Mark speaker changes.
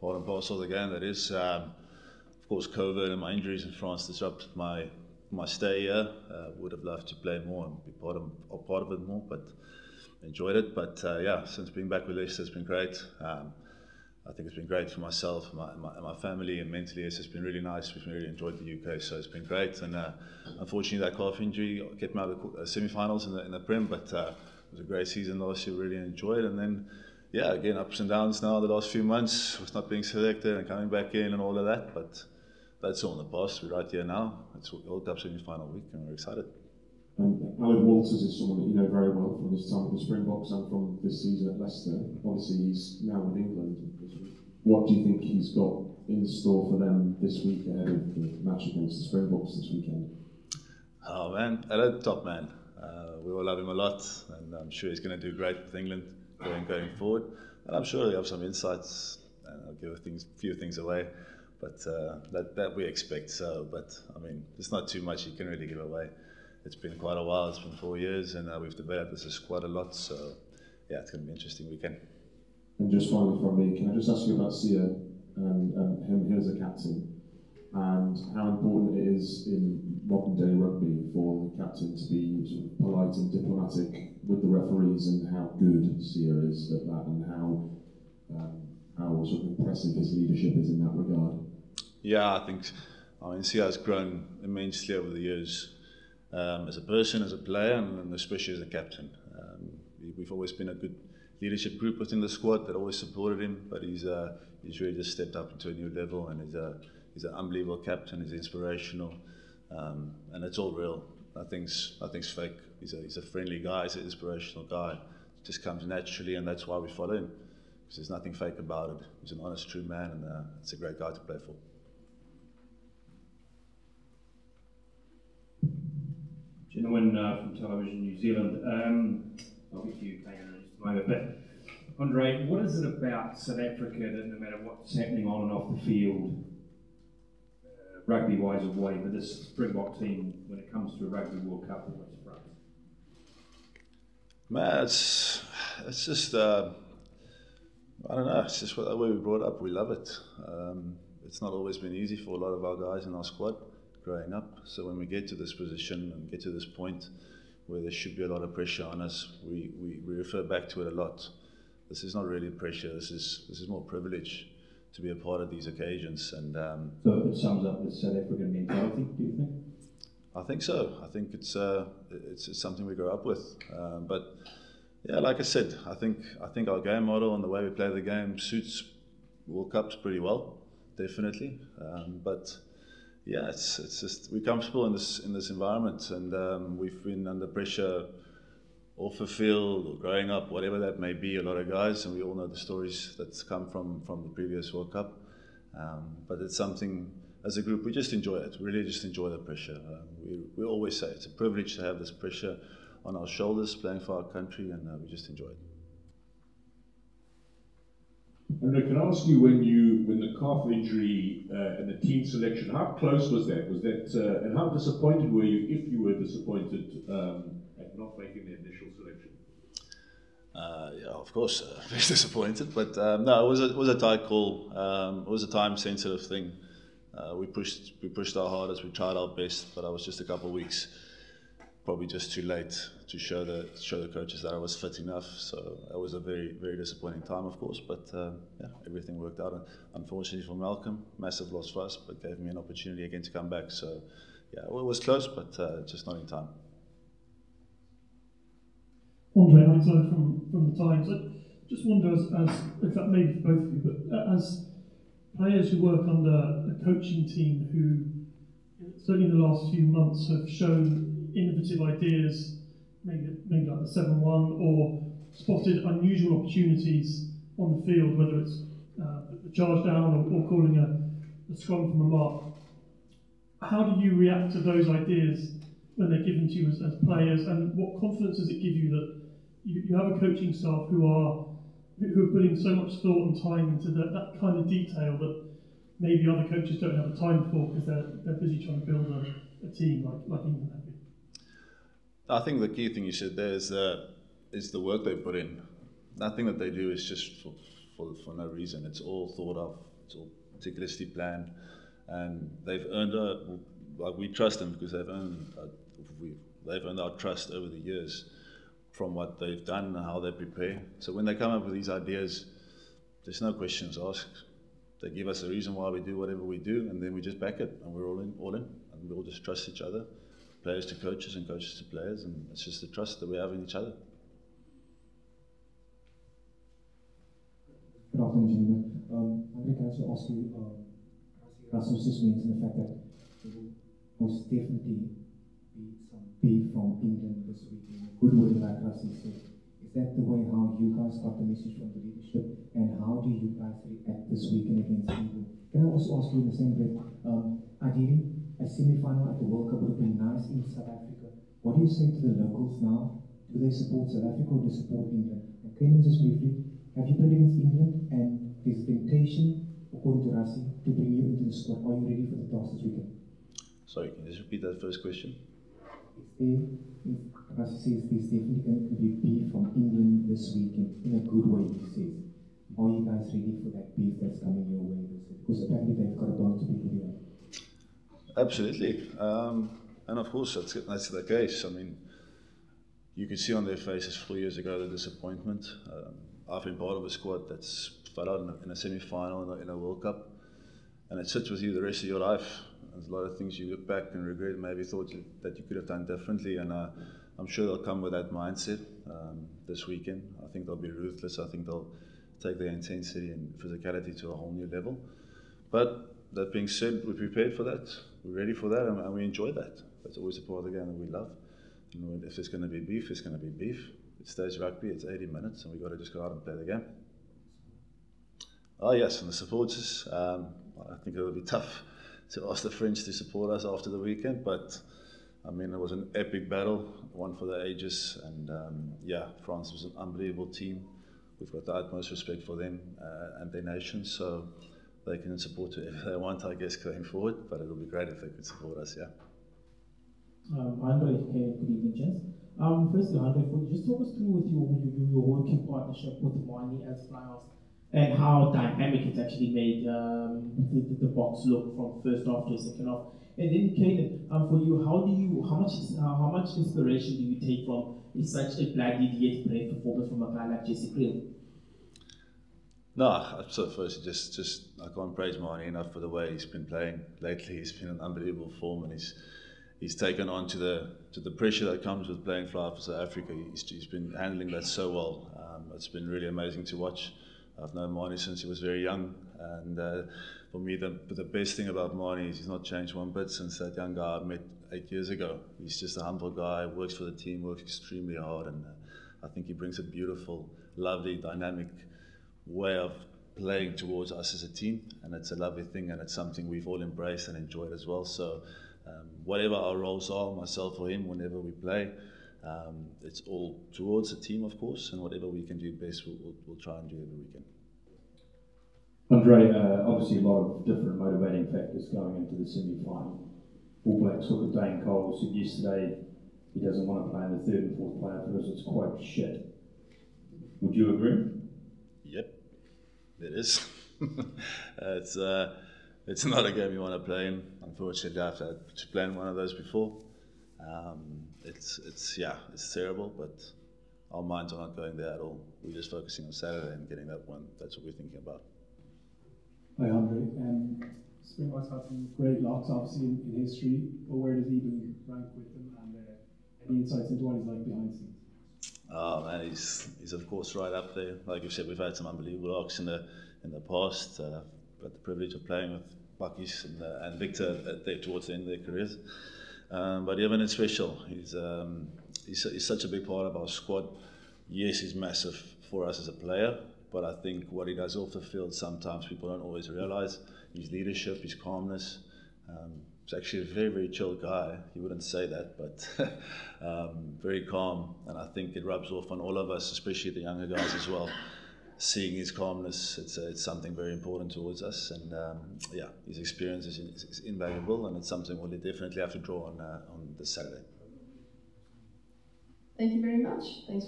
Speaker 1: part and parcel of the game. That is, um, of course, COVID and my injuries in France disrupted my my stay here. Uh, would have loved to play more and be part of part of it more, but enjoyed it. But uh, yeah, since being back with Leicester, it's been great. Um, I think it's been great for myself, my, my, my family, and mentally. It's just been really nice. We've really enjoyed the UK, so it's been great. And uh, unfortunately, that calf injury kept me out of the semi-finals in the in the Prem, but uh, it was a great season last year. Really enjoyed, and then yeah, again ups and downs now the last few months with not being selected and coming back in and all of that, but that's all in the past. We're right here now. It's World Cup semi-final week, and we're excited.
Speaker 2: Um, Aled Walters is someone that you know very well from his time with the Springboks and from this season at Leicester. Obviously, he's now with England. What do you think he's got in store for them this week ahead of the match against the Springboks this weekend?
Speaker 1: Oh man, Aled, top man. Uh, we all love him a lot, and I'm sure he's going to do great with England going going forward. And I'm sure he'll have some insights, and I'll give a things, few things away but uh, that that we expect so. But I mean, there's not too much you can really give away. It's been quite a while. It's been four years, and uh, we've developed this squad a lot. So yeah, it's going to be an interesting weekend.
Speaker 2: And just finally from me, can I just ask you about Siya and um, him here as a captain, and how important it is in modern day rugby for the captain to be sort of polite and diplomatic with the referees, and how good Siya is at that, and how um, how sort of impressive his leadership is in that regard.
Speaker 1: Yeah, I think I mean Siya has grown immensely over the years um, as a person, as a player, and, especially as a captain. Um, we've always been a good leadership group within the squad that always supported him, but he's uh, he's really just stepped up into a new level, and he's a he's an unbelievable captain. He's inspirational, um, and it's all real. Nothing's nothing's fake. He's a he's a friendly guy. He's an inspirational guy. It just comes naturally, and that's why we follow him. Because there's nothing fake about it. He's an honest, true man, and uh, it's a great guy to play for.
Speaker 3: gentleman uh, from Television New Zealand. Um, I'll get you in just a moment. But Andre, what is it about South Africa that no matter what's happening on and off the field, rugby wise or but this Springbok team, when it comes to a Rugby World Cup, always front?
Speaker 1: Man, it's, it's just, uh, I don't know, it's just the way we brought up. We love it. Um, it's not always been easy for a lot of our guys in our squad growing up. So when we get to this position and get to this point where there should be a lot of pressure on us, we, we, we refer back to it a lot. This is not really pressure. This is this is more privilege to be a part of these occasions. And um,
Speaker 3: so it sums up the South African mentality. Do you think?
Speaker 1: I think so. I think it's uh, it's, it's, something we grow up with. Um, but yeah, like I said, I think I think our game model and the way we play the game suits World Cups pretty well, definitely. Um, but yeah, it's it's just we're comfortable in this in this environment, and um, we've been under pressure off fulfilled or growing up, whatever that may be. A lot of guys, and we all know the stories that's come from from the previous World Cup. Um, but it's something as a group we just enjoy it. We Really, just enjoy the pressure. Uh, we we always say it's a privilege to have this pressure on our shoulders, playing for our country, and uh, we just enjoy it.
Speaker 4: And I can ask you when you when the calf injury uh, and the team selection, how close was that? Was that uh, and how disappointed were you if you were disappointed um, not making the initial selection?
Speaker 1: Uh, yeah, of course, uh, very disappointed. But um, no, it was a, it was a tight call. Um, it was a time sensitive thing. Uh, we pushed we pushed our hardest. We tried our best, but I was just a couple of weeks probably just too late to show the show the coaches that I was fit enough. So it was a very very disappointing time, of course. But uh, yeah, everything worked out. And unfortunately for Malcolm, massive loss for us, but gave me an opportunity again to come back. So yeah, well, it was close, but uh, just not in time.
Speaker 5: Andre Alexander from, from the Times. I just wonder, as, as in fact maybe for both of you, but as players who work under a coaching team who certainly in the last few months have shown innovative ideas, maybe, maybe like the 7 1, or spotted unusual opportunities on the field, whether it's uh, a charge down or, or calling a, a scrum from a mark. How do you react to those ideas when they're given to you as, as players, and what confidence does it give you that you, you have a coaching staff who are who are putting so much thought and time into that, that kind of detail that maybe other coaches don't have the time for because they're, they're busy trying to build a, a team like, like England have been.
Speaker 1: I think the key thing you said there is, uh, is the work they put in. Nothing that they do is just for, for, for no reason. It's all thought of, it's all meticulously planned, and they've earned a, like we trust them because they've earned, uh, we, they've earned our trust over the years from what they've done and how they prepare. So when they come up with these ideas, there's no questions asked. They give us a reason why we do whatever we do, and then we just back it, and we're all in, all in, and we all just trust each other, players to coaches and coaches to players, and it's just the trust that we have in each other.
Speaker 6: Good afternoon, gentlemen. Um, Andre, can I also ask you, um, Rasmus just mentioned the fact that most definitely some beef from England this week in a good way, like Rasmus said. Is that the way how you guys got the message from the leadership, and how do you guys react this weekend against England? Can I also ask you in the same breath, um, ideally, a semi-final at the World Cup would have been nice in South Africa. What do you say to the locals now? Do they support South Africa or do they support England? And Keenan, just briefly, have you played against England and there's temptation, according to Rassie, to bring you into the squad? Are you ready for the task this weekend?
Speaker 1: Sorry, can you just repeat that first question?
Speaker 6: Is, Rassie says there's definitely going to be beef from England this weekend, in a good way, he says. Are you guys ready for that beef that's coming your way? Because apparently they've got a to pick with you.
Speaker 1: Absolutely. Um, and of course, that's, that's the case. I mean, you can see on their faces four years ago the disappointment. Um, I've been part of a squad that's fell out in a, in a semi final in, in a, World Cup, and it sits with you the rest of your life. There's a lot of things you look back and regret, maybe thought you, that you could have done differently, and uh, I'm sure they'll come with that mindset um, this weekend. I think they'll be ruthless. I think they'll take their intensity and physicality to a whole new level. But that being said, we're prepared for that. We're ready for that, and, and we enjoy that. That's always a part of the game that we love. If there's going to be beef, it's going to be beef. It stays rugby. It's 80 minutes, and we've got to just go out and play the game. Oh yes, and the supporters. Um, I think it'll be tough to ask the French to support us after the weekend, but I mean it was an epic battle, one for the ages, and um, yeah, France was an unbelievable team. We've got the utmost respect for them uh, and their nation, so they can support it if they want, I guess, going forward. But it'll be great if they could support us, yeah.
Speaker 7: Um, Andre, good evening, gents. Um, firstly, Andre, just talk us through with your, your, your working partnership with Manie as Flyers and how dynamic it's actually made um, the, the, box look from first half to second half. And then, Keenan, um, for you, how do you, how much, uh, how much inspiration do you take from such a bloody yet brave performance from a guy like Jesse Kriel?
Speaker 1: No, so firstly, just just I can't praise Manie enough for the way he's been playing lately. He's been in unbelievable form, and he's he's taken on to the to the pressure that comes with playing fly for South Africa. He's, he's been handling that so well. Um, it's been really amazing to watch. I've known Manie since he was very young, and uh, for me, the, the best thing about Manie is he's not changed one bit since that young guy I met eight years ago. He's just a humble guy, works for the team, works extremely hard, and uh, I think he brings a beautiful, lovely, dynamic way of playing towards us as a team, and it's a lovely thing, and it's something we've all embraced and enjoyed as well. So, um, whatever our roles are, myself or him, whenever we play, um, it's all towards the team, of course, and whatever we can do best, we'll, we'll, we'll try and do every weekend.
Speaker 3: Andre, uh, obviously a lot of different motivating factors going into the semi-final. All Blacks look at Dane Coles said yesterday he doesn't want to play in the third and fourth player because it's quite shit. Would you agree?
Speaker 1: Yep, it is. it's uh, it's not a game you want to play in. Unfortunately, I've had to play in one of those before. Um, it's it's yeah, it's terrible, but our minds are not going there at all. We're just focusing on Saturday and getting that one. That's what we're thinking about.
Speaker 8: Hi, Andre. Um, Springboks had some great locks, obviously, in, in history, but where does Eben rank with them, and uh, any insights into what he's like behind the scenes?
Speaker 1: Oh man, he's he's of course right up there. Like you said, we've had some unbelievable locks in the in the past. Uh, got the privilege of playing with Bakkies and, uh, and Victor there towards the end of their careers. Um, but Eben is special. He's, um, he's, he's such a big part of our squad. Yes, he's massive for us as a player, but I think what he does off the field sometimes people don't always realise his leadership, his calmness. Um, he's actually a very, very chill guy. He wouldn't say that, but um, very calm. And I think it rubs off on all of us, especially the younger guys as well seeing his calmness, it's, uh, it's something very important towards us. And um, yeah, his experience is, is, invaluable, and it's something we'll definitely have to draw on uh, on this Saturday.
Speaker 9: Thank you very much. Thanks.